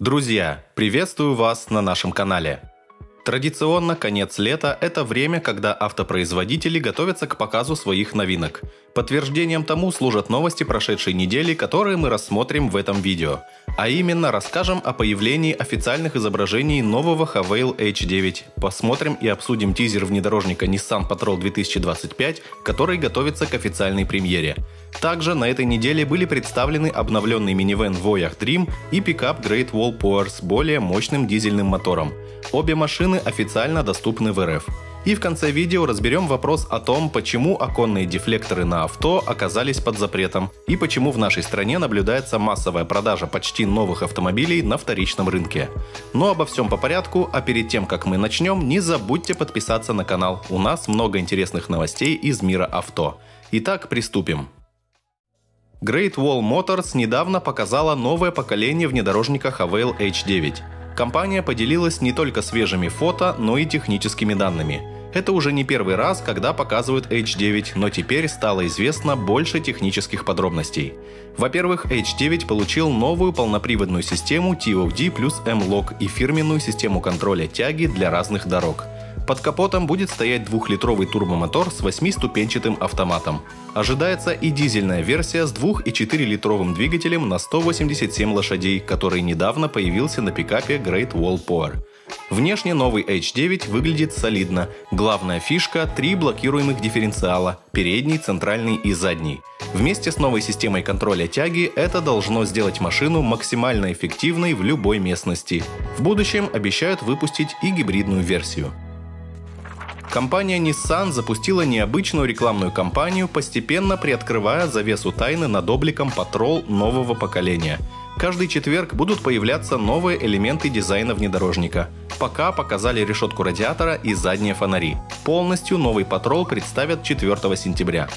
Друзья, приветствую вас на нашем канале. Традиционно конец лета – это время, когда автопроизводители готовятся к показу своих новинок. Подтверждением тому служат новости прошедшей недели, которые мы рассмотрим в этом видео. А именно расскажем о появлении официальных изображений нового Havail H9, посмотрим и обсудим тизер внедорожника Nissan Patrol 2025, который готовится к официальной премьере. Также на этой неделе были представлены обновленный минивэн Voyage Dream и пикап Great Wall Power с более мощным дизельным мотором. Обе машины официально доступны в РФ. И в конце видео разберем вопрос о том, почему оконные дефлекторы на авто оказались под запретом и почему в нашей стране наблюдается массовая продажа почти новых автомобилей на вторичном рынке. Но обо всем по порядку, а перед тем, как мы начнем, не забудьте подписаться на канал. У нас много интересных новостей из мира авто. Итак, приступим. Great Wall Motors недавно показала новое поколение внедорожника Havail H9. Компания поделилась не только свежими фото, но и техническими данными. Это уже не первый раз, когда показывают H9, но теперь стало известно больше технических подробностей. Во-первых, H9 получил новую полноприводную систему TOD плюс M-Lock и фирменную систему контроля тяги для разных дорог – под капотом будет стоять двухлитровый турбомотор с 8-ступенчатым автоматом. Ожидается и дизельная версия с 2,4-литровым двигателем на 187 лошадей, который недавно появился на пикапе Great Wall Power. Внешне новый H9 выглядит солидно. Главная фишка – три блокируемых дифференциала – передний, центральный и задний. Вместе с новой системой контроля тяги это должно сделать машину максимально эффективной в любой местности. В будущем обещают выпустить и гибридную версию. Компания Nissan запустила необычную рекламную кампанию, постепенно приоткрывая завесу тайны над обликом Patrol нового поколения. Каждый четверг будут появляться новые элементы дизайна внедорожника. Пока показали решетку радиатора и задние фонари. Полностью новый Patrol представят 4 сентября.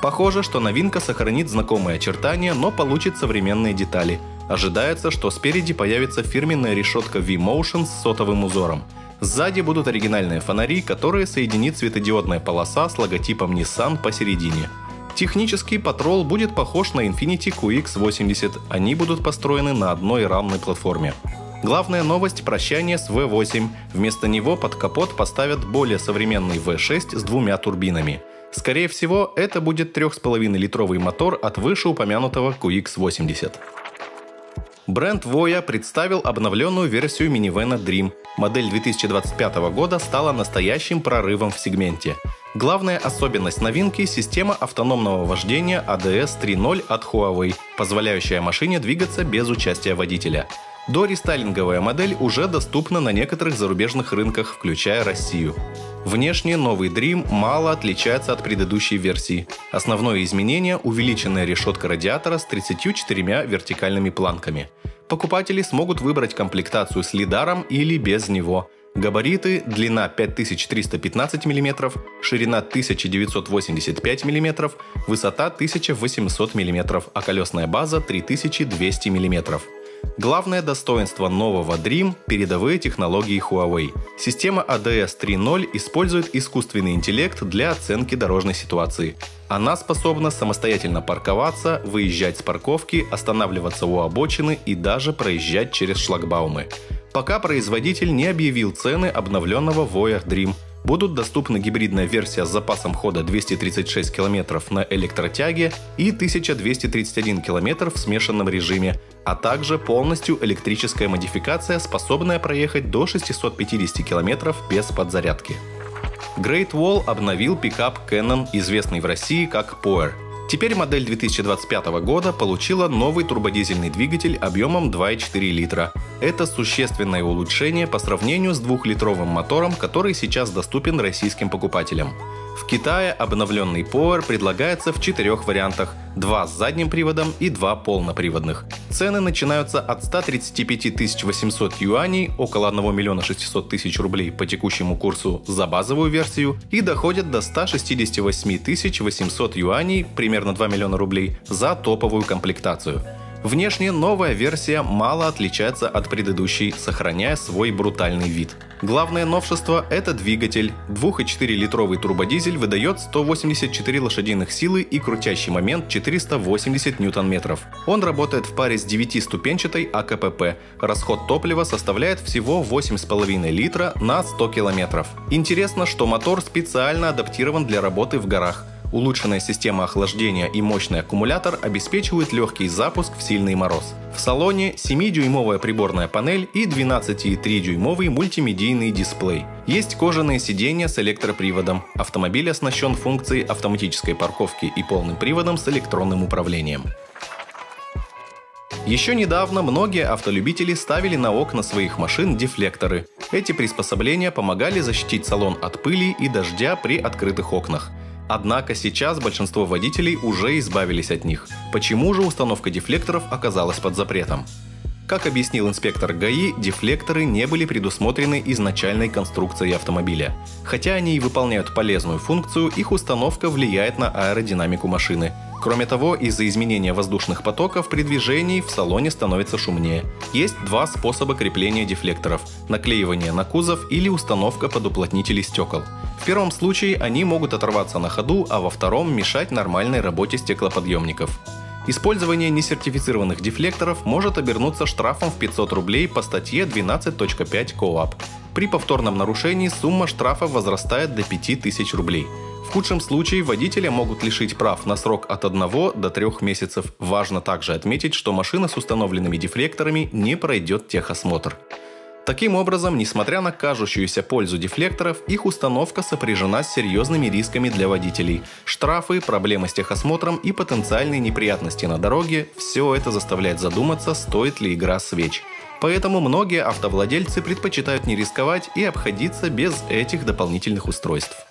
Похоже, что новинка сохранит знакомые очертания, но получит современные детали. Ожидается, что спереди появится фирменная решетка V-Motion с сотовым узором – Сзади будут оригинальные фонари, которые соединит светодиодная полоса с логотипом Nissan посередине. Технический патрол будет похож на Infiniti QX80, они будут построены на одной рамной платформе. Главная новость – прощание с V8. Вместо него под капот поставят более современный V6 с двумя турбинами. Скорее всего, это будет 3,5-литровый мотор от вышеупомянутого QX80. Бренд Voya представил обновленную версию минивэна Dream. Модель 2025 года стала настоящим прорывом в сегменте. Главная особенность новинки – система автономного вождения ADS 3.0 от Huawei, позволяющая машине двигаться без участия водителя. Дорестайлинговая модель уже доступна на некоторых зарубежных рынках, включая Россию. Внешне новый Dream мало отличается от предыдущей версии. Основное изменение – увеличенная решетка радиатора с 34 вертикальными планками. Покупатели смогут выбрать комплектацию с лидаром или без него. Габариты – длина 5315 мм, ширина 1985 мм, высота 1800 мм, а колесная база 3200 мм. Главное достоинство нового Dream – передовые технологии Huawei. Система ADS 3.0 использует искусственный интеллект для оценки дорожной ситуации. Она способна самостоятельно парковаться, выезжать с парковки, останавливаться у обочины и даже проезжать через шлагбаумы. Пока производитель не объявил цены обновленного Voyage Dream – Будут доступны гибридная версия с запасом хода 236 км на электротяге и 1231 км в смешанном режиме, а также полностью электрическая модификация, способная проехать до 650 км без подзарядки. Great Wall обновил пикап Canon, известный в России как Power – Теперь модель 2025 года получила новый турбодизельный двигатель объемом 2,4 литра. Это существенное улучшение по сравнению с двухлитровым мотором, который сейчас доступен российским покупателям. В Китае обновленный Power предлагается в четырех вариантах – два с задним приводом и два полноприводных. Цены начинаются от 135 800 юаней, около 1 миллиона 600 тысяч рублей по текущему курсу за базовую версию, и доходят до 168 800 юаней, примерно 2 миллиона рублей, за топовую комплектацию. Внешне новая версия мало отличается от предыдущей, сохраняя свой брутальный вид. Главное новшество – это двигатель. 2,4-литровый турбодизель выдает 184 лошадиных силы и крутящий момент 480 ньютон-метров. Он работает в паре с 9-ступенчатой АКПП. Расход топлива составляет всего 8,5 литра на 100 километров. Интересно, что мотор специально адаптирован для работы в горах. Улучшенная система охлаждения и мощный аккумулятор обеспечивают легкий запуск в сильный мороз. В салоне 7-дюймовая приборная панель и 12,3-дюймовый мультимедийный дисплей. Есть кожаные сиденья с электроприводом. Автомобиль оснащен функцией автоматической парковки и полным приводом с электронным управлением. Еще недавно многие автолюбители ставили на окна своих машин дефлекторы. Эти приспособления помогали защитить салон от пыли и дождя при открытых окнах. Однако сейчас большинство водителей уже избавились от них. Почему же установка дефлекторов оказалась под запретом? Как объяснил инспектор ГАИ, дефлекторы не были предусмотрены изначальной конструкцией автомобиля. Хотя они и выполняют полезную функцию, их установка влияет на аэродинамику машины. Кроме того, из-за изменения воздушных потоков при движении в салоне становится шумнее. Есть два способа крепления дефлекторов – наклеивание на кузов или установка под уплотнители стекол. В первом случае они могут оторваться на ходу, а во втором мешать нормальной работе стеклоподъемников. Использование несертифицированных дефлекторов может обернуться штрафом в 500 рублей по статье 12.5 КОАП. При повторном нарушении сумма штрафа возрастает до 5000 рублей. В худшем случае водителя могут лишить прав на срок от 1 до 3 месяцев. Важно также отметить, что машина с установленными дефлекторами не пройдет техосмотр. Таким образом, несмотря на кажущуюся пользу дефлекторов, их установка сопряжена с серьезными рисками для водителей. Штрафы, проблемы с техосмотром и потенциальные неприятности на дороге – все это заставляет задуматься, стоит ли игра свеч. Поэтому многие автовладельцы предпочитают не рисковать и обходиться без этих дополнительных устройств.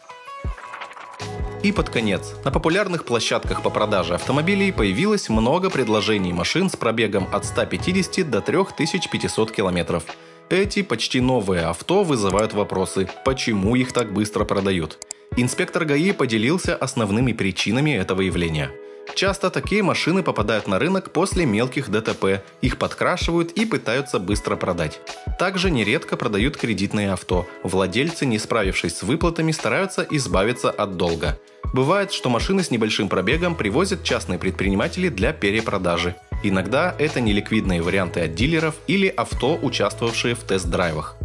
И под конец. На популярных площадках по продаже автомобилей появилось много предложений машин с пробегом от 150 до 3500 километров. Эти почти новые авто вызывают вопросы, почему их так быстро продают. Инспектор ГАИ поделился основными причинами этого явления. Часто такие машины попадают на рынок после мелких ДТП, их подкрашивают и пытаются быстро продать. Также нередко продают кредитные авто. Владельцы, не справившись с выплатами, стараются избавиться от долга. Бывает, что машины с небольшим пробегом привозят частные предприниматели для перепродажи. Иногда это неликвидные варианты от дилеров или авто, участвовавшие в тест-драйвах.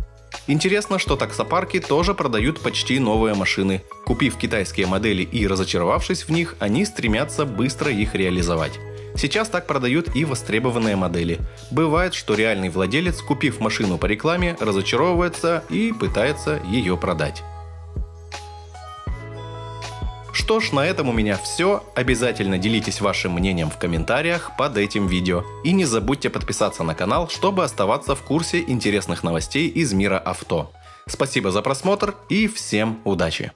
Интересно, что таксопарки тоже продают почти новые машины. Купив китайские модели и разочаровавшись в них, они стремятся быстро их реализовать. Сейчас так продают и востребованные модели. Бывает, что реальный владелец, купив машину по рекламе, разочаровывается и пытается ее продать. Что ж, на этом у меня все. Обязательно делитесь вашим мнением в комментариях под этим видео. И не забудьте подписаться на канал, чтобы оставаться в курсе интересных новостей из мира авто. Спасибо за просмотр и всем удачи!